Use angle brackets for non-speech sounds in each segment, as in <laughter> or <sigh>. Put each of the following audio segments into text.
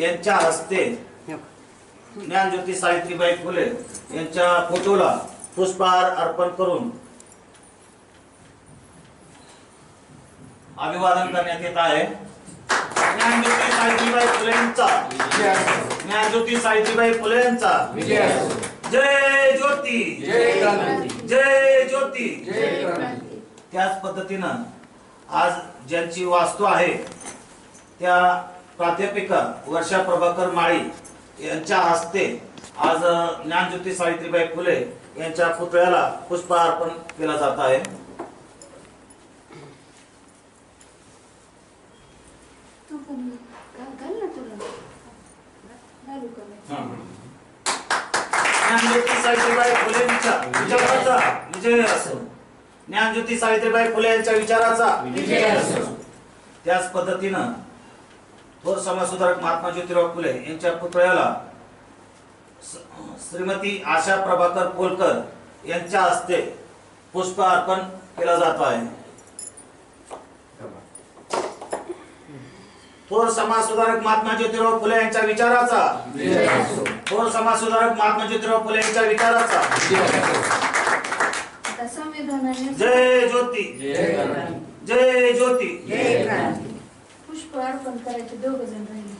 यांच्या हस्ते ज्ञानज्योती सावित्रीबाई फुले यांच्या फोटोला पुष्पहार अर्पण करून अभिवादन करण्यात येत आहे. ज्ञानज्योती सावित्रीबाई फुले यांचा. ज्ञानज्योती सावित्रीबाई फुले यांचा. जय ज्योती. जय ज्योती. त्याच पद्धतीनं आज ज्यांची वास्तू आहे त्या प्राध्यापिका वर्षा प्रभाकर माळी यांच्या हस्ते आज ज्ञानज्योती सावित्रीबाई फुले यांच्या पुतळ्याला पुष्पहार्पण केला जात आहे सावित्रीबाई विचाराचा विजय असो ज्ञानज्योती सावित्रीबाई फुले यांच्या विचाराचा विजय असो. त्याच पद्धतीनं थोर समाजसुधारक महात्मा ज्योतिराव फुले यांच्या पुतळ्याला श्रीमती आशा प्रभाकर कोलकर यांच्या हस्ते पुष्प अर्पण केला जात आहे थोर समाजसुधारक महात्मा ज्योतिराव फुले यांच्या विचाराचा विजय असो. थोर समाजसुधारक महात्मा ज्योतिराव फुले यांच्या विचाराचा विजय असो. आता संविधानाने जय ज्योती जय ज्योती. पुष्प अर्पण करायचे दोघ जण राहिले.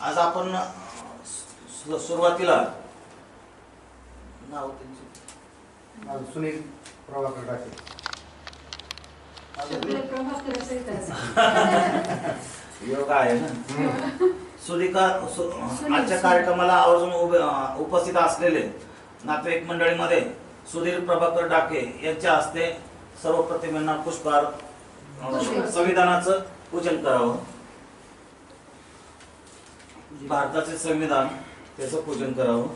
आज आपण सु- सुरुवातीला नाव त्यांचे. सुनील प्रभाकर असं. योग आहे ना? सुलिका सु- आजच्या कार्यक्रमाला आवर्जून उभे उपस्थित असलेले नातेवाईक मंडळीमध्ये सुधीर प्रभाकर डाके यांच्या हस्ते सर्व प्रतिमेंना पुष्पहार. संविधानाचं पूजन करावं. भारताचे संविधान त्याचं पूजन करावं.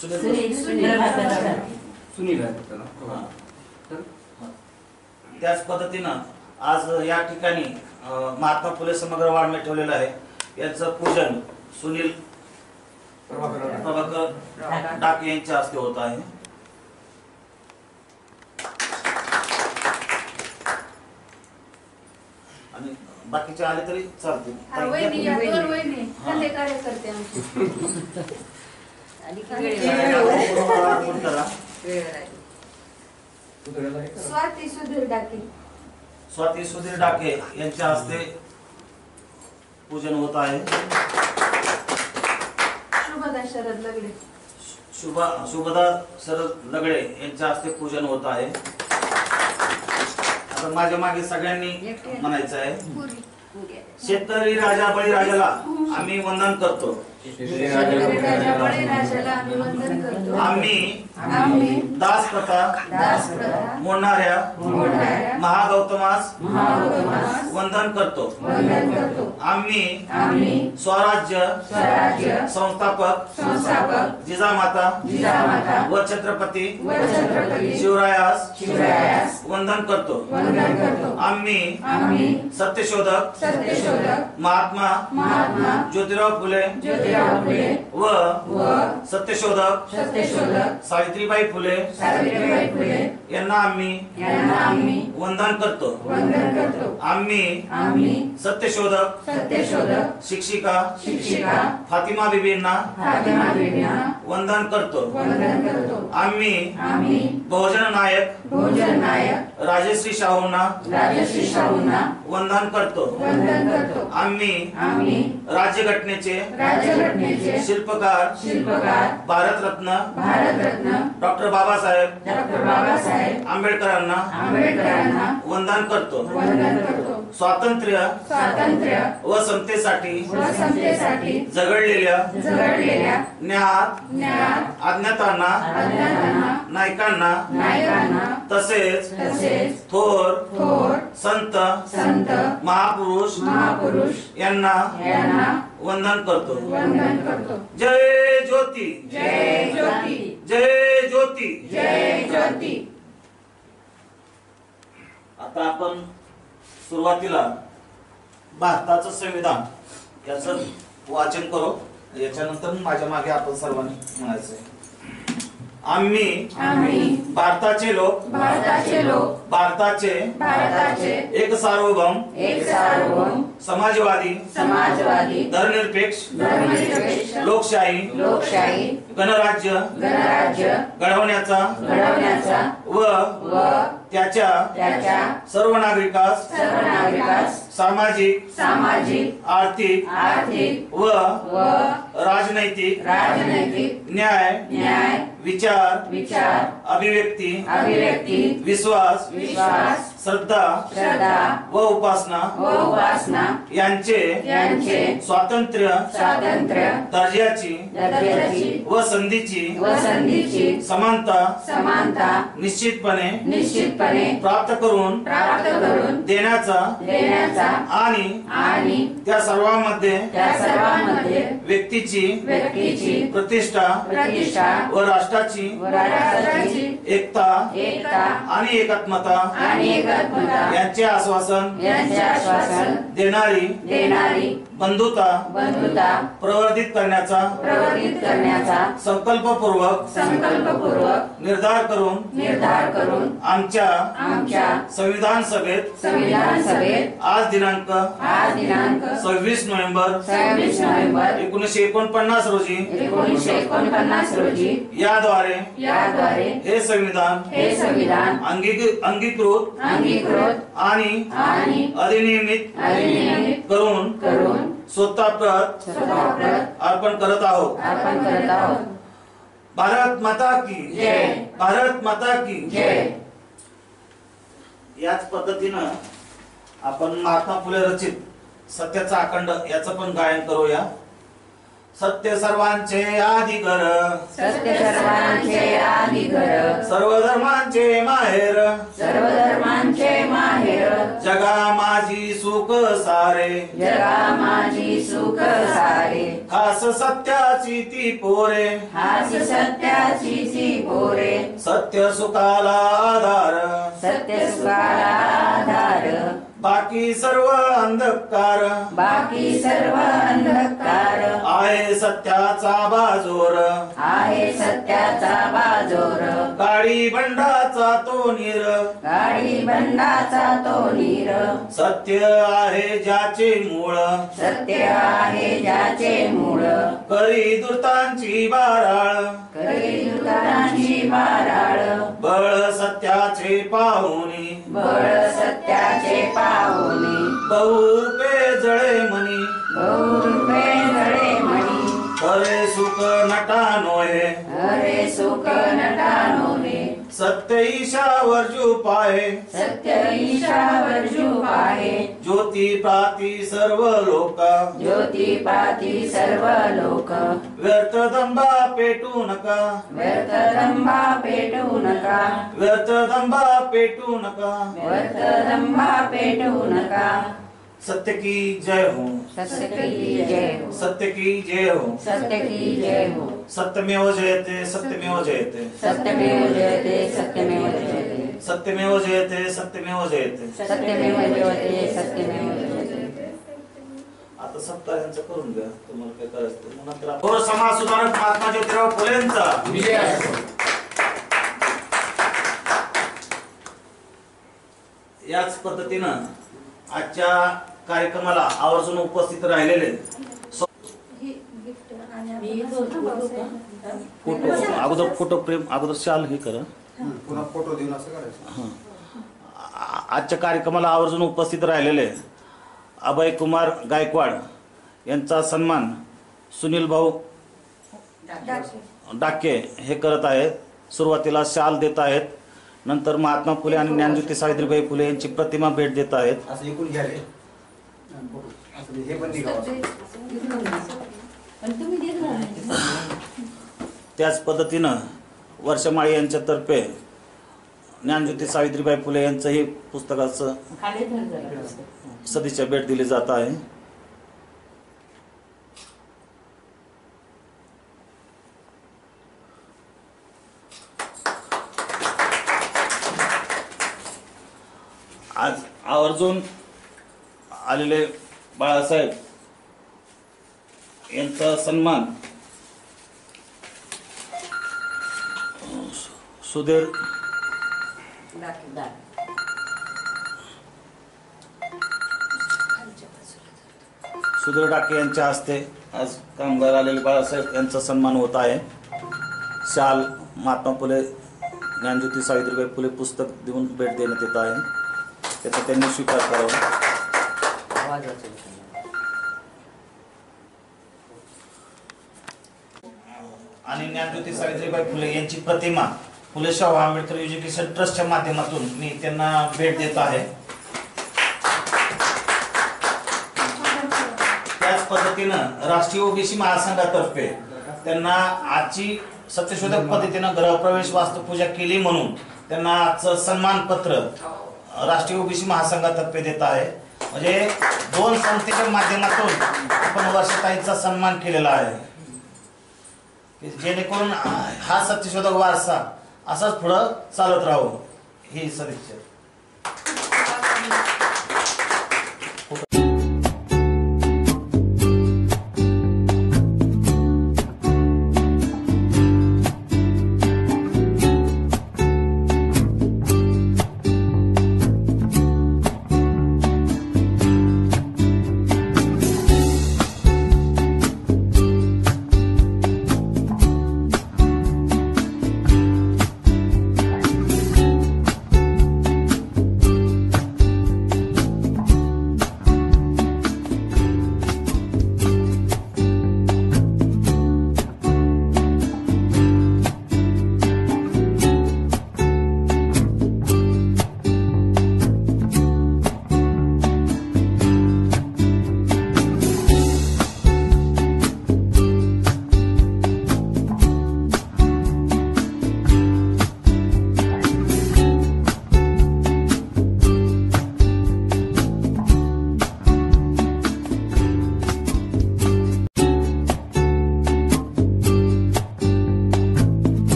सुनील. सुनील. आहे त्याला. हा. त्याच पद्धतीनं आज या ठिकाणी महात्मा फुले समग्र वाढमे ठेवलेलं आहे. याचं पूजन सुनील प्रभाकर डाके यांच्या हस्ते होत आहे. आणि बाकीचे आले तरी हा, हे करा. स्वाती सुधीर डाके. स्वाती सुधीर डाके यांच्या हस्ते पूजन होत आहे. शुभदा शरद लगडे. शुभा शुभदा शरद लगडे यांच्या हस्ते पूजन होत आहे. आता माझ्या मागे सगळ्यांनी म्हणायचं आहे. शेतकरी राजा बळीराजाला आम्ही वंदन करतो. आम्ही वंदन करतो आम्ही आम्ही दास प्रथा मोडणाऱ्या महागौतमास वंदन करतो. आम्ही स्वराज्य संस्थापक जिजामाता व छत्रपती शिवरायास वंदन करतो. आम्ही सत्यशोधक महात्मा ज्योतिराव फुले व व सत्यशोधक सत्यशोधक सावित्रीबाई फुले सावित्रीबाई फुले यांना आम्ही यांना आम्ही वंदन करतो. वंदन करतो. आम्ही आम्ही सत्यशोधक सत्यशोधक शिक्षिका शिक्षिका फातिमा बीबींना फातिमा बीबींना वंदन करतो. वंदन करतो. आम्ही आम्ही बहुजन नायक भोजन नायक राजश्री शाहूंना राजश्री शाहूंना वंदन करतो. वंदन करतो. आम्ही आम्ही राज्यघटनेचे राज्यघटनेचे शिल्पकार शिल्पकार भारतरत्न भारतरत्न डॉक्टर बाबासाहेब डॉक्टर बाबासाहेब आंबेडकरांना आंबेडकरांना वंदन करतो. वंदन करतो. स्वातंत्र्य स्वातंत्र्य व समतेसाठी व समतेसाठी झगडलेल्या झगडलेल्या ज्ञात ज्ञान अज्ञातांना अज्ञातांना नायकांना नायकांना तसेच तसेच थोर थोर संत संत महापुरुष महापुरुष यांना यांना वंदन करतो. वंदन करतो. जय ज्योती. जय ज्योती. जय ज्योती. जय ज्योती. आता आपण सुरुवातीला भारताचं संविधान याचं वाचन करू. याच्यानंतर माझ्या मागे आपण सर्वांनी म्हणायचंय. आम्ही भारताचे लोक भारताचे लोक भारताचे भारताचे एक सार्वभौम एक सार्वभौम समाजवादी समाजवादी धर्मनिरपेक्ष लोकशाही लोकशाही गणराज्य गणराज्य घडवण्याचा घडवण्याचा व त्याच्या त्याच्या सर्व नागरिकास सर्व नागरिकास सामाजिक सामाजिक आर्थिक आर्थिक व व राजनैतिक राजनैतिक न्याय न्याय विचार विचार अभिव्यक्ती अभिव्यक्ती विश्वास विश्वास श्रद्धा श्रद्धा व उपासना व उपासना यांचे यांचे स्वातंत्र्य स्वातंत्र्य दर्जाची दर्जाची व संधीची व संधीची समानता समानता निश्चितपणे निश्चितपणे प्राप्त करून प्राप्त करून देण्याचा देण्याचा आणि आणि त्या सर्वांमध्ये त्या सर्वांमध्ये व्यक्तीची व्यक्तीची प्रतिष्ठा प्रतिष्ठा व राष्ट्राची राष्ट्राची एकता एकता आणि एकात्मता आणि एकात्मता यांचे आश्वासन यांचे आश्वासन देणारी देणारी बंधुता बंधुता प्रवर्धित करण्याचा प्रवर्धित करण्याचा संकल्पपूर्वक संकल्पपूर्वक निर्धार करून निर्धार करून आमच्या आमच्या संविधान सभेत संविधान सभेत आज दिनांक आज दिनांक सव्वीस नोव्हेंबर सव्वीस नोव्हेंबर एकोणीसशे एकोणपन्नास रोजी एकोणीसशे एकोणपन्नास रोजी याद्वारे याद्वारे हे संविधान हे संविधान अंगीक- अंगीकृत अंगीकृत आणि आणि अधिनियमित अधिनियमित करून करून स्वतः प्रत अर्पण करत आहोत. अर्पण करत आहोत. भारत माता की. भारत माता की याच पद्धतीनं आपण महात्मा फुले रचित सत्याचा अखंड याचं पण गायन करूया. सत्य सर्वांचे आधी घर सत्य सर्वांचे आधी घर सर्व धर्मांचे माहेर. सर्व धर्मांचे माहेर. जगा माझी सुख सारे. जगा माझी सुख सारे. खास सत्याची ती पोरे. हाच सत्याची ती पोरे. सत्य सुखाला आधार. सत्य सुखाला आधार. बाकी सर्व अंधकार. बाकी सर्व अंधकार. आहे सत्याचा बाजोर. आहे सत्याचा बाजोर. काळी बंडाचा तो नीर. गाडी बंडाचा तो नीर. सत्य आहे ज्याचे मूळ. सत्य आहे ज्याचे मूळ. करी दुर्तांची बाराळ. करी दुकानाची बाराळ. बळ सत्याचे पाहुनी बळ सत्याचे पाहुणे. बहुरूपे जळे मनी. खरे सुख नटा नोहे। हरे सुख नटानोरे सत्य ईशावर पाहे। सत्य ईशावर जुप आहे ज्योती प्राती सर्व लोका ज्योती पाती सर्व लोक व्यर्थ दंबा पेटू नका। व्यर्थ दंभा पेटू नका। व्यर्थ दंबा पेटू नका। व्यर्थ दंभा पेटू नका। सत्य की जय हो। सत्य की जय हो। सत्य की जय हो। सत्य की जय हो। सत्यमेव जयते सत्यमेव जयते। सत्यमेव जयते सत्यमेव जयते। सत्यमेव जयते सत्यमेव जयते। सत्यमेव जयते सत्यमेव जयते। आता सत्कार्यांचं करून घ्या तुम्हाला काय करायचं नंतर थोर समाज सुधारक महात्मा ज्योतिराव फुलेंचा विजय याच पद्धतीनं आजच्या कार्यक्रमाला आवर्जून उपस्थित राहिलेले. फोटो अगोदर फोटो प्रेम अगोदर शाल हे करा. पुन्हा फोटो देऊन असं करायचं. आजच्या कार्यक्रमाला आवर्जून उपस्थित राहिलेले अभय कुमार गायकवाड यांचा सन्मान सुनील भाऊ डाके. हे करत आहेत. सुरुवातीला शाल देत आहेत. नंतर महात्मा फुले आणि ज्ञानज्योती सावित्रीबाई फुले यांची प्रतिमा भेट देत आहेत. असं त्याच पद्धतीनं वर्षमाळी यांच्यातर्फे ज्ञानज्योती सावित्रीबाई फुले यांचंही पुस्तकाचं सदिच्छा भेट दिली जात आहे. आज आवर्जून आलेले बाळासाहेब यांचा सन्मान सुधीर सुधीर डाके यांच्या हस्ते आज कामगार आलेले बाळासाहेब यांचा सन्मान होत आहे. शाल महात्मा फुले ज्ञानज्योती सावित्रीबाई फुले पुस्तक देऊन भेट देण्यात येत आहे. त्याचा त्यांनी स्वीकार करावा. आवाजाचं आणि ज्ञानज्योती सावित्रीबाई फुले यांची प्रतिमा फुले शाहू आंबेडकर एज्युकेशन ट्रस्टच्या माध्यमातून मी त्यांना भेट देत आहे. त्याच पद्धतीनं राष्ट्रीय ओबीसी महासंघातर्फे त्यांना आजची सत्यशोधक पद्धतीनं गृहप्रवेश वास्तुपूजा केली म्हणून त्यांना आजचं सन्मानपत्र राष्ट्रीय ओबीसी महासंघातर्फे देत आहे. म्हणजे दोन संस्थेच्या माध्यमातून आपण वर्षताईंचा सन्मान केलेला आहे. जेणेकरून हा सत्यशोधक वारसा असाच पुढं चालत राहू ही सदिच्छा.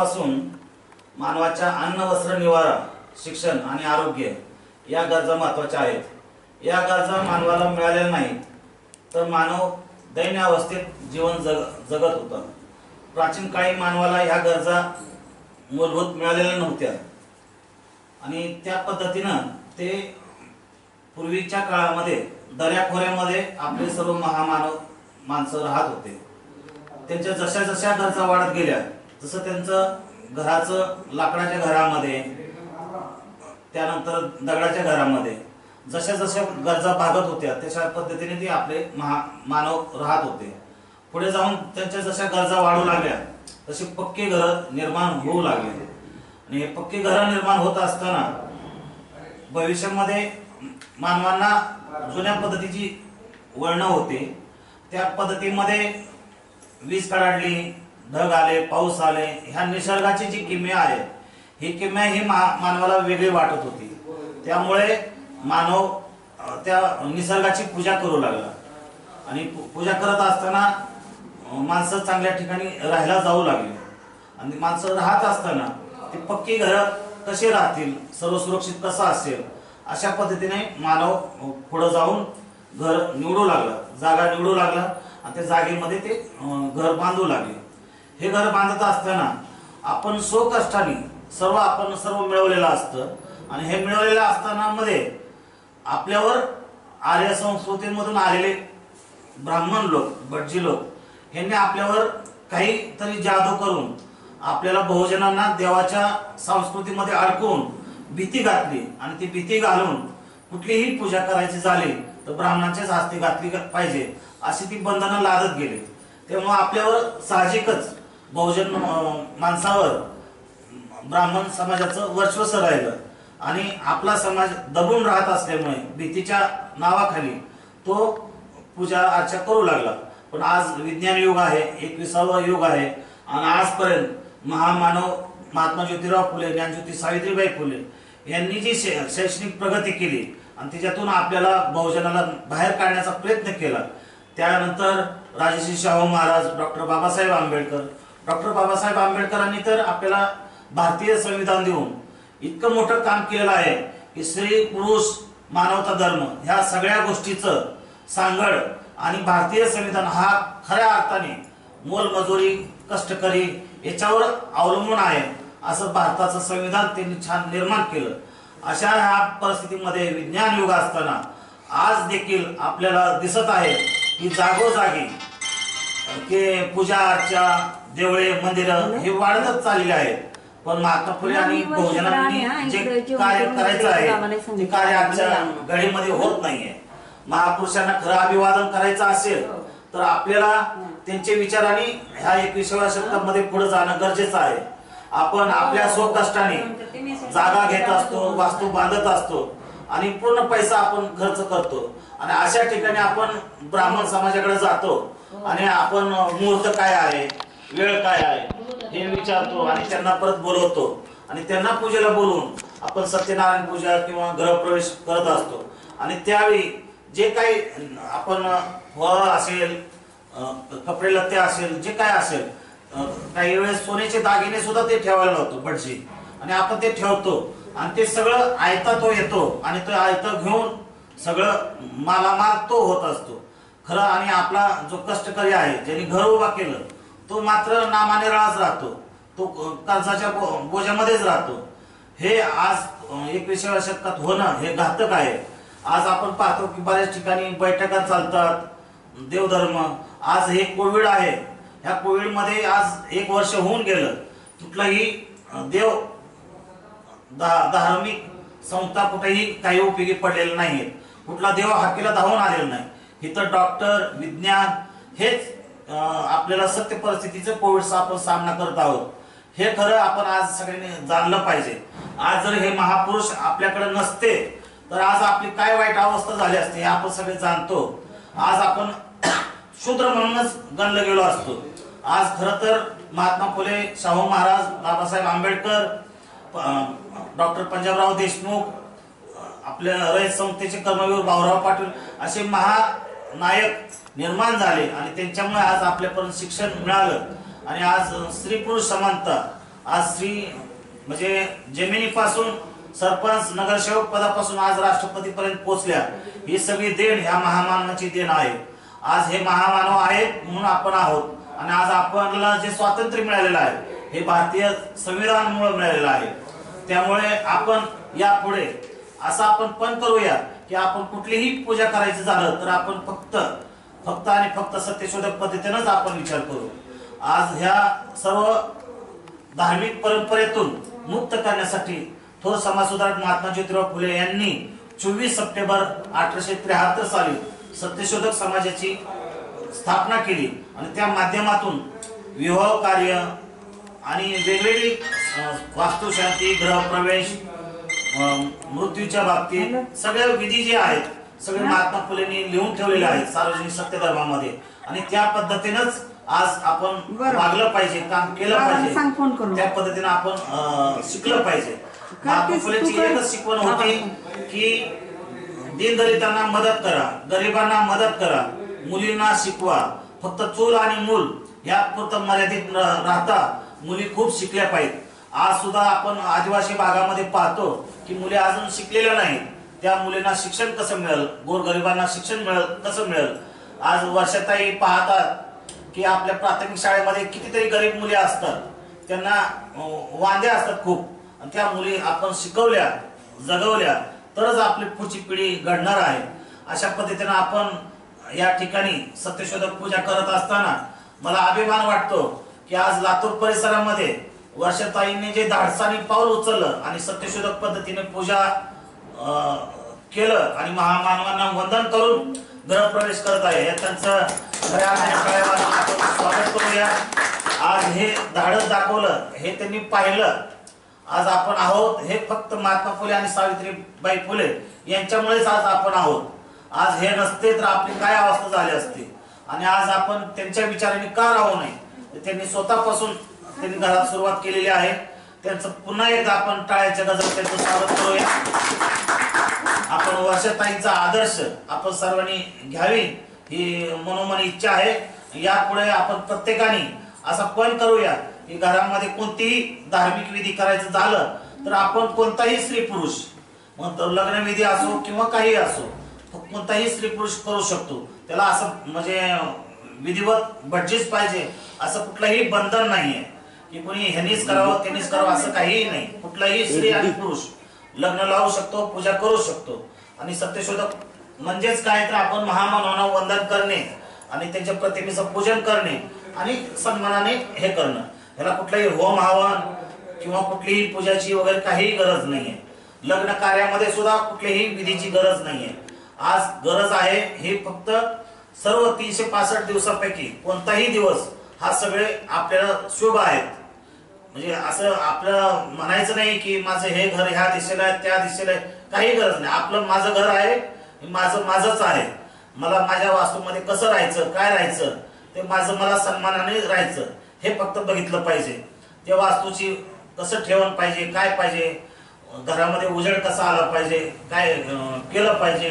काळापासून मानवाच्या अन्न वस्त्र निवारा शिक्षण आणि आरोग्य या गरजा महत्त्वाच्या आहेत. या गरजा मानवाला मिळालेल्या नाहीत तर मानव दैन्य अवस्थेत जीवन जग जगत होता. प्राचीन काळी मानवाला ह्या गरजा मूलभूत मिळालेल्या नव्हत्या. आणि त्या पद्धतीनं ते पूर्वीच्या काळामध्ये दर्याखोऱ्यामध्ये आपले सर्व महामानव माणसं राहत होते. त्यांच्या जशा जशा गरजा वाढत गेल्या जसं त्यांचं घराचं लाकडाच्या घरामध्ये त्यानंतर दगडाच्या घरामध्ये जशा जशा गरजा भागत होत्या तशा पद्धतीने ते आपले महा मानव राहत होते. पुढे जाऊन त्यांच्या जशा गरजा वाढू लागल्या तसे पक्के घर निर्माण होऊ लागले. आणि हे पक्के घर निर्माण होत असताना भविष्यामध्ये मानवांना जुन्या पद्धतीची वळणं होते. त्या पद्धतीमध्ये वीज कडाडली ढग आले पाऊस आले ह्या निसर्गाची जी किम्या आहे ही किम्या ही मा- मानवाला वेगळी वाटत होती. त्यामुळे मानव त्या निसर्गाची पूजा करू लागला. आणि पूजा करत असताना माणसं चांगल्या ठिकाणी राहायला जाऊ लागली. आणि माणसं राहत असताना ती पक्की घरं कशी राहतील सर्व सुरक्षित कसं असेल अशा पद्धतीने मानव पुढं जाऊन घर निवडू लागला जागा निवडू लागला. आणि त्या जागेमध्ये ते घर बांधू लागले. हे घर बांधत असताना आपण स्वकष्टाने सर्व आपण सर्व मिळवलेलं असतं. आणि हे मिळवलेलं असताना मध्ये आपल्यावर आर्य संस्कृतीमधून आलेले ब्राह्मण लोक भटजी लोक यांनी आपल्यावर काहीतरी जादू करून आपल्याला बहुजनांना देवाच्या संस्कृतीमध्ये अडकवून भीती घातली आणि ती भीती घालून कुठलीही पूजा करायची झाली तर ब्राह्मणांच्याच हस्ते घातली पाहिजे अशी ती बंधनं लादत गेली. त्यामुळे आपल्यावर साहजिकच बहुजन माणसावर ब्राह्मण समाजाचं वर्चस्व राहिलं. आणि आपला समाज दबून राहत असल्यामुळे भीतीच्या नावाखाली तो पूजा अर्चा करू लागला. पण आज विज्ञान युग आहे एकविसावा युग आहे. आणि आजपर्यंत महामानव महात्मा ज्योतिराव फुले ज्ञानज्योती सावित्रीबाई फुले यांनी जी शै- शैक्षणिक प्रगती केली आणि त्याच्यातून आपल्याला बहुजनाला बाहेर काढण्याचा प्रयत्न केला. त्यानंतर राजश्री शाहू महाराज डॉक्टर बाबासाहेब आंबेडकर डॉक्टर बाबासाहेब आंबेडकरांनी तर आपल्याला भारतीय संविधान देऊन इतकं मोठं काम केलेलं आहे की स्त्री पुरुष मानवता धर्म ह्या सगळ्या गोष्टीचं सांगड आणि भारतीय संविधान हा खऱ्या अर्थाने मोलमजुरी कष्टकरी याच्यावर अवलंबून आहे असं भारताचं संविधान त्यांनी छान निर्माण केलं. अशा ह्या परिस्थितीमध्ये विज्ञान युग असताना आज देखील आपल्याला दिसत आहे की जागोजागी के पूजा अर्चा देवळे मंदिर हे वाढतच चाललेले आहेत पण महात्मा फुले आणि बहुजनांनी जे कार्य करायचं आहे ते कार्य आजच्या घडीमध्ये होत नाहीये. महापुरुषांना खरं अभिवादन करायचं असेल तर आपल्याला त्यांच्या विचाराने ह्या एकविसाव्या शतकामध्ये पुढे जाणं गरजेचं आहे. आपण आपल्या स्वकष्टाने जागा घेत असतो वास्तू बांधत असतो आणि पूर्ण पैसा आपण खर्च करतो. आणि अशा ठिकाणी आपण ब्राह्मण समाजाकडे जातो. आणि आपण मुहूर्त काय आहे? वेळ काय आहे? हे विचारतो आणि त्यांना परत बोलवतो. आणि त्यांना पूजेला बोलवून आपण सत्यनारायण पूजा किंवा गृहप्रवेश करत असतो. आणि त्यावेळी जे काही आपण फळ असेल कपडे लत्ते असेल जे काय असेल काही वेळेस सोन्याचे दागिने सुद्धा ते ठेवायला लावतो भटजी आणि आपण ते ठेवतो. आणि ते सगळं आयता तो येतो आणि तो आयता घेऊन सगळं मालामाल तो होत असतो. खरं आणि आपला जो कष्टकरी आहे ज्यांनी घर उभा केलं तो मात्र नामाने राहत राहतो. तो कंसाच्या बोजामध्येच राहतो. हे आज एकविसाव्या शतकात होणं हे घातक आहे. आज आपण पाहतो की बऱ्याच ठिकाणी बैठका चालतात देवधर्म. आज हे कोविड आहे. ह्या कोविडमध्ये आज एक वर्ष होऊन गेलं. कुठलाही देव धार्मिक संस्था कुठेही काही उपयोगी पडलेल्या नाहीत कुठला देव हाकीला धावून आलेला नाही. इथं डॉक्टर विज्ञान हेच आपल्याला सत्य परिस्थितीचं कोविडचा आपण सामना करत आहोत. हे खरं आपण आज सगळ्यांनी जाणलं पाहिजे. आज जर हे महापुरुष आपल्याकडे नसते तर आज आपली काय वाईट अवस्था झाली असते हे आपण सगळे जाणतो. आज आपण <clears throat> शूद्र म्हणूनच गणलं गेलो असतो. आज खरं तर महात्मा फुले शाहू महाराज बाबासाहेब आंबेडकर डॉक्टर पंजाबराव देशमुख आपल्या रयत संस्थेचे कर्मवीर भाऊराव पाटील असे महानायक निर्माण झाले आणि त्यांच्यामुळे आज आपल्यापर्यंत शिक्षण मिळालं. आणि आज स्त्री पुरुष समानता आज स्त्री म्हणजे जमिनीपासून सरपंच नगरसेवक पदापासून आज राष्ट्रपती पर्यंत पोहोचल्या. ही सगळी देण ह्या महामानवाची देण आहे. आज हे महामानव आहेत म्हणून आपण आहोत. आणि आज आपल्याला जे स्वातंत्र्य मिळालेलं आहे हे भारतीय संविधानमुळं मिळालेलं आहे. त्यामुळे आपण यापुढे असं आपण पण करूया की आपण कुठलीही पूजा करायची झालं तर आपण फक्त फक्त आणि फक्त सत्यशोधक पद्धतीनंच आपण विचार करू. आज ह्या सर्व धार्मिक परंपरेतून मुक्त करण्यासाठी थोर समाजसुधारक महात्मा ज्योतिराव फुले यांनी चोवीस सप्टेंबर अठराशे त्र्याहत्तर साली सत्यशोधक समाजाची स्थापना केली आणि त्या माध्यमातून विवाह कार्य आणि वेगवेगळी वास्तुशांती गृहप्रवेश अं, मृत्यूच्या बाबतीत सगळ्या विधी जे आहेत सगळे महात्मा फुलेंनी लिहून ठेवलेले आहेत सार्वजनिक सत्यधर्मामध्ये. आणि त्या पद्धतीनंच आज आपण. वागलं पाहिजे काम केलं पाहिजे. त्या पद्धतीने आपण शिकलं पाहिजे. महात्मा फुलेंची. एकच शिकवण होती की दीनदलितांना मदत करा गरिबांना मदत करा मुलींना शिकवा. फक्त चूल आणि मूल या पुरतं मर्यादित राहता. मुली खूप शिकल्या पाहिजेत. आज सुद्धा आपण आदिवासी भागामध्ये पाहतो की मुली अजून शिकलेल्या नाहीत. त्या मुलींना शिक्षण कसं मिळेल? गोरगरिबांना शिक्षण मिळेल? कसं मिळेल? आज वर्षाताई पाहतात की आपल्या प्राथमिक शाळेमध्ये कितीतरी गरीब मुली असतात. त्यांना वांद्या असतात खूप. त्या मुली आपण शिकवल्या जगवल्या तरच आपली पुढची पिढी घडणार आहे. अशा पद्धतीनं आपण या ठिकाणी सत्यशोधक पूजा करत असताना मला अभिमान वाटतो की आज लातूर परिसरामध्ये वर्षाताईंनी जे धाडसाने पाऊल उचललं आणि सत्यशोधक पद्धतीने पूजा केलं आणि महामानवांना वंदन करून गृहप्रवेश करत आहे. हे त्यांचं स्वागत करूया. आज हे धाडस दाखवलं हे त्यांनी पाहिलं. आज आपण आहोत हे फक्त महात्मा फुले आणि सावित्रीबाई फुले यांच्यामुळेच आज आपण आहोत. आज हे नसते तर आपली काय अवस्था झाली असते? आणि आज आपण त्यांच्या विचाराने का राहू नये? त्यांनी स्वतःपासून त्यांनी घरात सुरुवात केलेली आहे. त्यांचं पुन्हा एकदा आपण टाळ्याच्या गजरात त्यांचं स्वागत करूया. आपण वर्षताईंचा आदर्श आपण सर्वांनी घ्यावी ही मनोमन इच्छा आहे. यापुढे आपण प्रत्येकाने असा पण करूया की घरामध्ये कोणतीही धार्मिक विधी करायचं झालं तर आपण कोणताही स्त्री पुरुष मग लग्नविधी असो किंवा काही असो कोणताही स्त्री पुरुष करू शकतो. त्याला असं म्हणजे विधिवत भटजीच पाहिजे असं कुठलंही बंधन नाहीये. की कोणी ह्यांनीच करावं त्यांनीच करावं असं काहीही नाही. कुठलाही स्त्री आणि पुरुष लग्न लावू शकतो पूजा करू शकतो. आणि सत्यशोधक म्हणजेच काय? तर आपण महामानवांना वंदन करणे आणि त्यांच्या प्रतिमेचं पूजन करणे आणि सन्मानाने हे करणं. ह्याला कुठलाही होम हवन किंवा कुठलीही पूजाची वगैरे काही गरज नाहीये. लग्न कार्यामध्ये सुद्धा कुठलीही विधीची गरज नाहीये. आज गरज आहे हे फक्त सर्व तीनशे पासष्ट दिवसापैकी कोणताही दिवस हा सगळे आपल्याला शुभ आहेत. म्हणजे असं आपलं म्हणायचं नाही की माझं हे घर ह्या दिशेला आहे त्या दिशेला आहे. काही गरज नाही. आपलं माझं घर आहे माझं माझंच आहे. मला माझ्या वास्तूमध्ये कसं राहायचं काय राहायचं ते माझं मला सन्मानाने राहायचं हे फक्त बघितलं पाहिजे. त्या वास्तूची कसं ठेवण पाहिजे काय पाहिजे घरामध्ये उजेड कसा आला पाहिजे काय केलं पाहिजे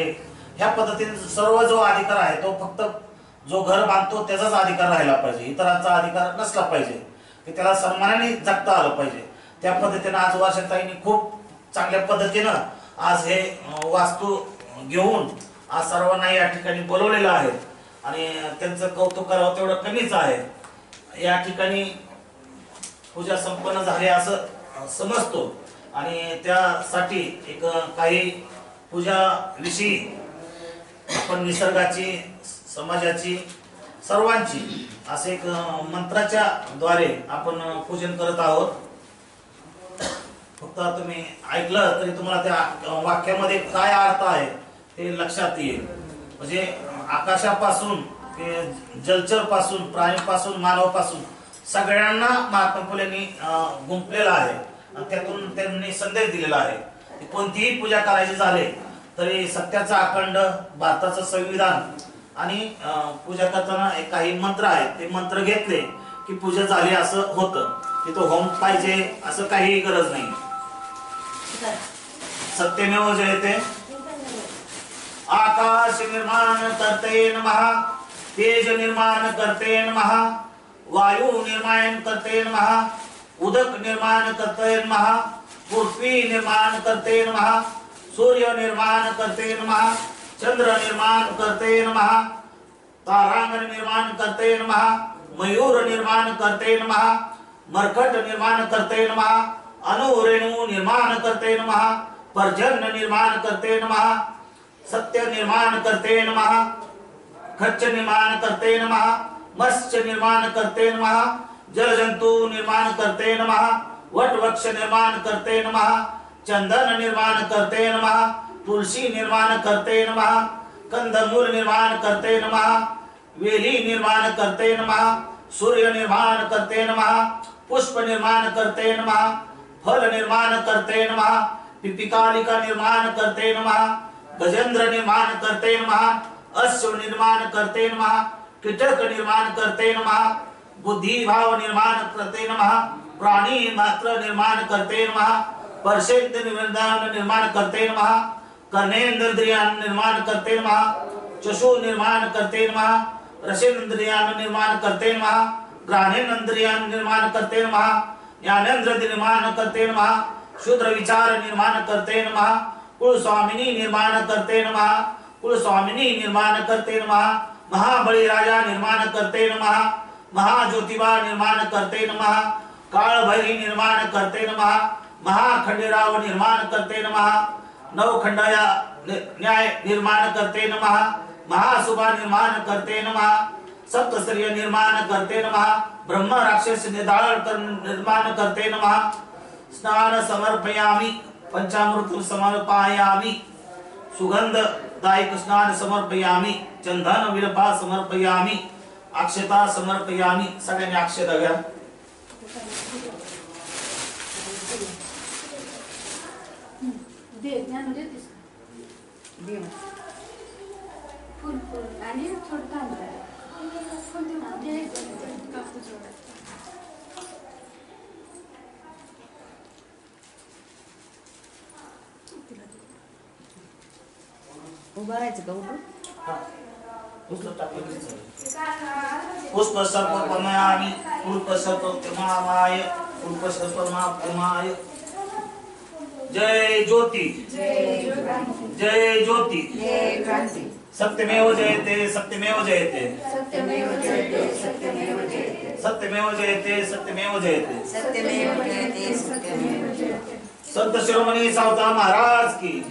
ह्या पद्धतीने सर्व जो अधिकार आहे तो फक्त जो घर बांधतो त्याचाच अधिकार राहिला पाहिजे. इतरांचा अधिकार नसला पाहिजे. की त्याला सन्मानाने जगता आलं पाहिजे. त्या पद्धतीनं आज वर्षाताईंनी खूप चांगल्या पद्धतीनं आज हे वास्तू घेऊन आज सर्वांना या ठिकाणी बोलवलेलं आहे. आणि त्यांचं कौतुक करावं तेवढं कमीच आहे. या ठिकाणी पूजा संपन्न झाली असं समजतो. आणि त्यासाठी एक काही पूजा विषयी आपण निसर्गाची समाजाची सर्वांची असे एक मंत्राच्या द्वारे आपण पूजन करत आहोत. फक्त तुम्ही ऐकलं तरी तुम्हाला त्या वाक्यामध्ये काय अर्थ आहे ते लक्षात येईल. म्हणजे आकाशापासून ते जलचरपासून प्राणीपासून मानवापासून सगळ्यांना महात्मा फुलेंनी गुंपलेला आहे. आणि त्यातून त्यांनी संदेश दिलेला आहे. कोणतीही पूजा करायची झाले तरी सत्याचा अखंड भारताचं संविधान आणि पूजा करताना एक काही मंत्र आहेत ते मंत्र घेतले की पूजा झाली असं होतं. तिथं होम पाहिजे असं काही गरज नाही. सत्यमेव जयते. आकाश निर्माण करते महा तेज निर्माण करते महा वायू निर्माण करते महा उदक निर्माण करते महा पृथ्वी निर्माण करते महा सूर्य निर्माण करते महा चंद्र निर्माण करते नमः तारांगण निर्माण करते नमः मयूर निर्माण करते नमः मरकट निर्माण करते नमः अनुरेणु निर्माण करते नमः पर्जन्य निर्माण करते नमः सत्य निर्माण करते नमः खच्च निर्माण करते नमः मत्स्य निर्माण करते नमः जल जंतु निर्माण करते नमः वट वृक्ष निर्माण करते नमः चंदन निर्माण करते नमः तुलसी निर्माण करते नमः कंदमूल निर्माण करते नमः वेली निर्माण करते नमः सूर्य निर्माण करते नमः पुष्प निर्माण करते नमः फल निर्माण करते नमः पिपिकालिका निर्माण करते नमः गजेंद्र निर्माण करते नमः अश्व निर्माण करते नमः कीटक निर्माण करते नमः बुद्धि भाव निर्माण करते नमः प्राणी मात्र निर्माण करते नमः परसेंद्र निर्माण करते नमः कर्णेन्द्रियान निर्माण करते महा चशु निर्माण करते नमः रसेंद्रियान निर्माण करते महा ग्राहेंद्रियान निर्माण करते महा ज्ञानेन्द्र निर्माण करते महा शूद्र विचार निर्माण करते महा कुल स्वामिनी निर्माण करते महा कुल स्वामिनी निर्माण करते महा महाबळी राजा निर्माण करते महा महाज्योतिबा निर्माण करते महा काळभैरी निर्माण करते महा महाखंडेराव निर्माण करते महा नवखंडया नि- न्याय निर्माण करते नमः महासुभा निर्माण करते महा सप्तस्त्रिय निर्माण करते महा ब्रह्म राक्षस निदाळ कर निर्माण करते महा स्नान समर्पयामि पंचामृत समर्पयामि सुगंध दायक स्नान समर्पयामि चंदन विलपा समर्पयामि अक्षता समर्पयामि सगळ्यांनी अक्षता घ्या. दे ज्ञान दे देव फुल फुल. आणि थोडं तांदूळ. फुल देऊन कापूस जोडायचं उभं राहायचं का उभं पुष्पसर्प परमाय पुष्पसर्प परमाय पुष्पसर्प जय ज्योती। जय ज्योती। सत्यमेव जयते सत्यमेव जयते। सत्यमेव जयते सत्यमेव जयते। संत शिरोमणी सावता महाराज की।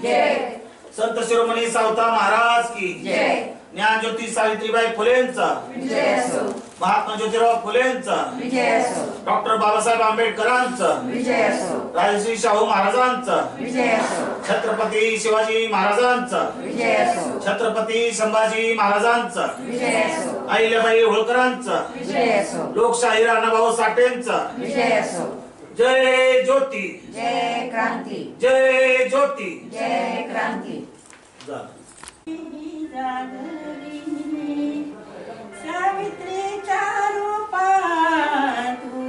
संत शिरोमणी सावता महाराज की। ज्ञान ज्योती सावित्रीबाई फुलेंचा। महात्मा ज्योतिराव फुलेंचा। डॉक्टर बाबासाहेब आंबेडकरांचा। राजश्री शाहू महाराजांचा. विजय असो छत्रपती शिवाजी महाराजांचा. विजय असो छत्रपती संभाजी महाराजांचा. विजय असो अहिल्याबाई होळकरांचा. विजय असो लोकशाही राणाभाऊ साठेंचा. विजय असो जय ज्योती. जय क्रांती. जय ज्योती. जय क्रांती. सावित्रीच्या रूपातुनी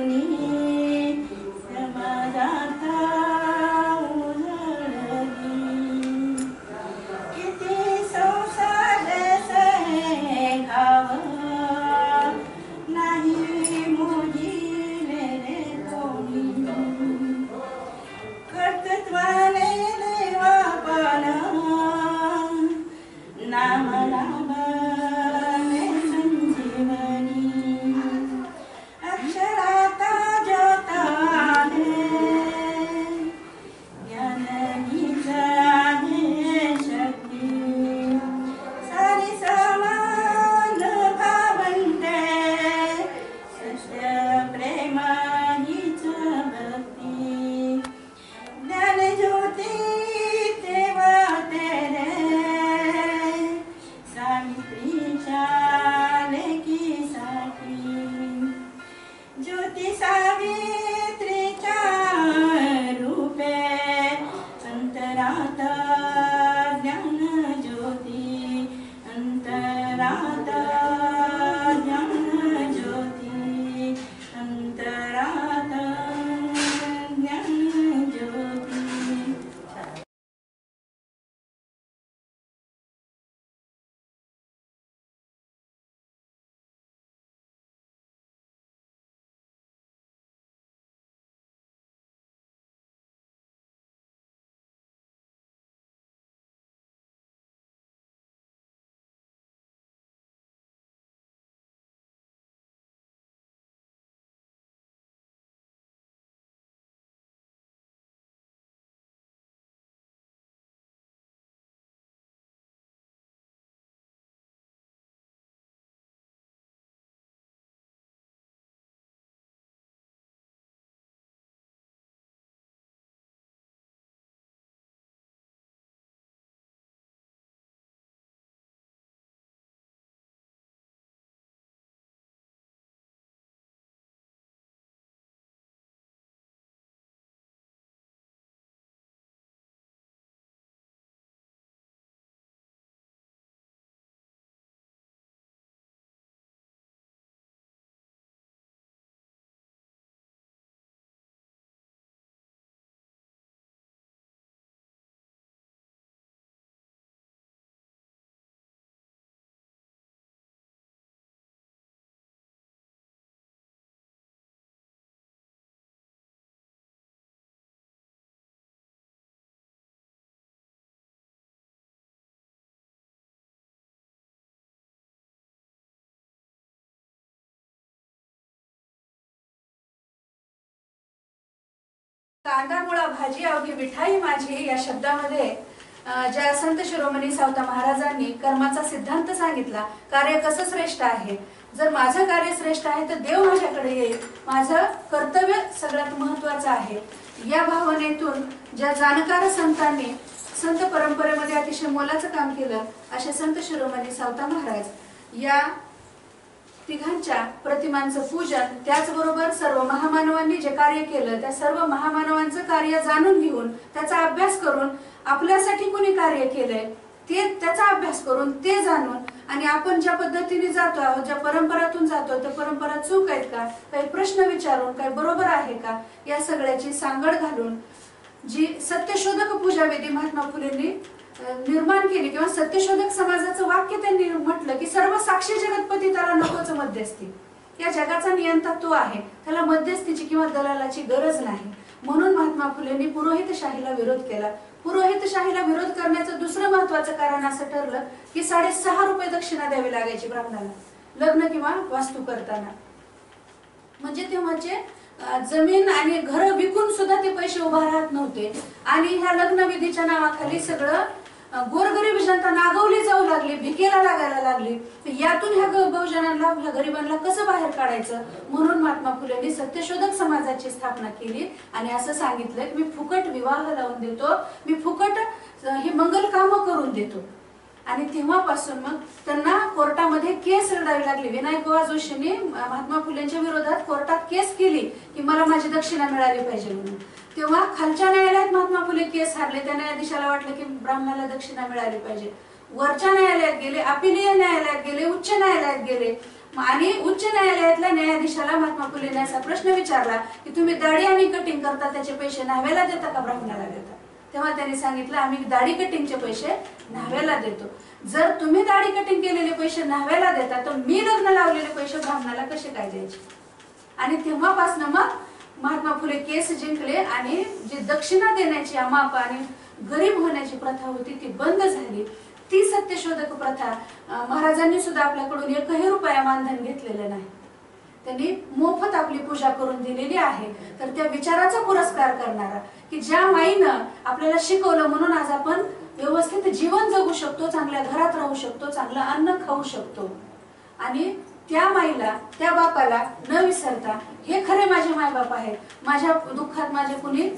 कांदा मुळा भाजी अवघी मिठाई माझी या शब्दामध्ये ज्या संत शिरोमणी सावता महाराजांनी कर्माचा सिद्धांत सांगितला कार्य कसं श्रेष्ठ आहे? जर माझं कार्य श्रेष्ठ आहे तर देव माझ्याकडे येईल. माझं कर्तव्य सगळ्यात महत्वाचं आहे. या भावनेतून ज्या जाणकार संतांनी संत परंपरेमध्ये अतिशय मोलाचं काम केलं असे संत शिरोमणी सावता महाराज या तिघांच्या प्रतिमांचं पूजन त्याचबरोबर सर्व महामानवांनी जे कार्य केलं त्या सर्व महामानवांचं कार्य जाणून घेऊन त्याचा अभ्यास करून आपल्यासाठी कोणी कार्य केलंय ते त्याचा अभ्यास करून ते जाणून आणि आपण ज्या पद्धतीने जातो आहोत ज्या परंपरातून जातो त्या परंपरा चूक आहेत का? काही प्रश्न विचारून काही बरोबर आहे का? या सगळ्याची सांगड घालून जी सत्यशोधक पूजा विधी महात्मा फुलेंनी निर्माण केली किंवा सत्यशोधक समाजाचं वाक्य त्यांनी म्हटलं की सर्व साक्षी जगतपती त्याला नकोच मध्यस्थी. या जगाचा नियंता तो आहे. त्याला मध्यस्थीची किंवा दलालाची गरज नाही. म्हणून महात्मा फुलेंनी पुरोहितशाहीला विरोध केला. पुरोहितशाहीला विरोध करण्याचं दुसरं महत्वाचं कारण असं ठरलं की साडेसहा रुपये दक्षिणा द्यावी लागायची ब्राह्मणाला. लग्न किंवा वास्तू करताना. म्हणजे तेव्हाचे म्हणजे, जमीन आणि घर विकून सुद्धा ते पैसे उभा राहत नव्हते. आणि ह्या लग्न विधीच्या नावाखाली सगळं गोरगरीब जनता नागवली जाऊ लागली भिकेला लागायला लागली. यातून ह्या बहुजनांना ह्या गरिबांना कसं बाहेर काढायचं? म्हणून महात्मा फुलेंनी सत्यशोधक समाजाची स्थापना केली. आणि असं सांगितलं की मी फुकट विवाह लावून देतो. मी फुकट हे मंगल कामं करून देतो. आणि तेव्हापासून मग त्यांना कोर्टामध्ये केस लढावी लागली. विनायक गोवा जोशींनी महात्मा फुलेंच्या विरोधात कोर्टात केस केली की मला माझी दक्षिणा मिळाली पाहिजे म्हणून. तेव्हा खालच्या न्यायालयात महात्मा फुले केस हारले. त्या न्यायाधीशाला वाटलं की ब्राह्मणाला दक्षिणा मिळाली पाहिजे. वरच्या न्यायालयात गेले अपिलीय न्यायालयात गेले उच्च न्यायालयात गेले. आणि उच्च न्यायालयातल्या न्यायाधीशाला महात्मा फुलेने असा प्रश्न विचारला की तुम्ही दाढी आणि कटिंग करता त्याचे पैसे न्हाव्याला देता का ब्राह्मणाला देता? तेव्हा त्यांनी सांगितलं आम्ही दाढी कटिंगचे पैसे न्हाव्याला देतो. जर तुम्ही दाढी कटिंग केलेले पैसे न्हाव्याला देता तर मी लग्न लावलेले पैसे ब्राह्मणाला कसे काय द्यायचे? आणि तेव्हापासून मग महात्मा फुले केस जिंकले आणि जी दक्षिणा देण्याची अमाप आणि गरीब होण्याची प्रथा होती ती बंद झाली. ती सत्यशोधक प्रथा महाराजांनी सुद्धा आपल्याकडून एकही रुपया मानधन घेतलेलं नाही. त्यांनी मोफत आपली पूजा करून दिलेली आहे. तर त्या विचाराचा पुरस्कार करणारा की ज्या माईनं आपल्याला शिकवलं म्हणून आज आपण व्यवस्थित जीवन जगू शकतो चांगल्या घरात राहू शकतो चांगलं अन्न खाऊ शकतो. आणि त्या माईला त्या बापाला न विसरता हे खरे माझे मायबाप आहेत. माझ्या दुःखात माझे कुणी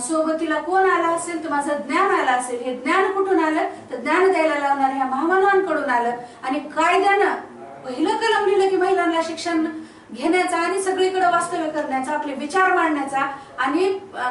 सोबतीला कोण आला असेल तर माझं ज्ञान आलं असेल. हे ज्ञान कुठून आलं? तर ज्ञान द्यायला लावणार ह्या महामानवांकडून आलं. आणि कायद्यानं पहिलं कलम लिहिलं की महिलांना शिक्षण घेण्याचा आणि सगळीकडे वास्तव्य करण्याचा आपले विचार मांडण्याचा आणि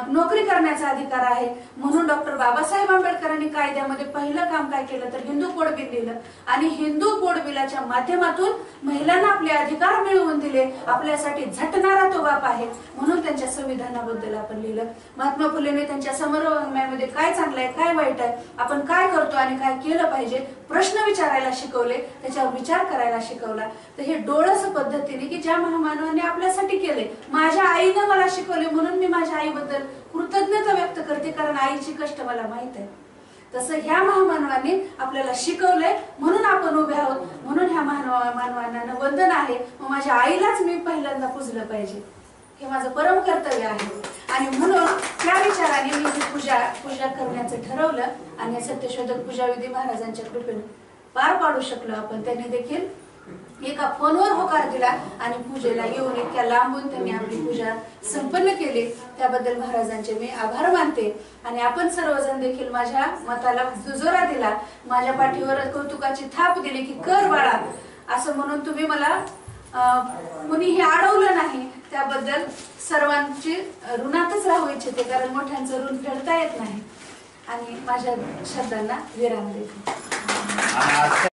नोकरी करण्याचा अधिकार आहे. म्हणून डॉक्टर बाबासाहेब आंबेडकरांनी कायद्यामध्ये पहिलं काम काय केलं तर हिंदू कोड बिल लिहिलं. आणि हिंदू कोड बिलाच्या माध्यमातून महिलांना आपले अधिकार मिळवून दिले. आपल्यासाठी झटणारा तो बाप आहे. म्हणून त्यांच्या संविधानाबद्दल आपण लिहिलं. महात्मा फुलेने त्यांच्या समरवाङ्मयामध्ये काय चांगलं आहे काय वाईट आहे आपण काय करतो आणि काय केलं पाहिजे प्रश्न विचारायला शिकवले त्याच्यावर विचार करायला शिकवला. तर हे डोळस पद्धतीने की ज्या महामानवाने आपल्यासाठी केले माझ्या आईनं मला शिकवले म्हणून मी माझ्या आईबद्दल कृतज्ञता व्यक्त करते कारण आईची कष्ट मला माहीत आहे. तसं ह्या महामानवांनी आपल्याला शिकवलंय म्हणून आपण उभे आहोत म्हणून ह्या मानवांना वंदन आहे. मग माझ्या आईलाच मी पहिल्यांदा पुजलं पाहिजे. हे माझं परम कर्तव्य आहे. आणि म्हणून त्या विचाराने मी ही पूजा पूजा करण्याचं ठरवलं. आणि सत्यशोधक पूजाविधी महाराजांच्या कृपेने पार पाडू शकलो. आपण त्यांनी देखील एका फोनवर होकार दिला आणि पूजेला येऊन इतक्या लांबून त्यांनी आपली पूजा संपन्न केली. त्याबद्दल महाराजांचे मी आभार मानते. आणि आपण सर्वजण देखील माझ्या मताला दुजोरा दिला. माझ्या पाठीवर कौतुकाची थाप दिली की कर बाळा. असं म्हणून तुम्ही मला कुणी हे अडवलं नाही. त्याबद्दल सर्वांची ऋणातच राहू इच्छिते कारण मोठ्यांचं ऋण फेडता येत नाही. आणि माझ्या शब्दांना विराम देते.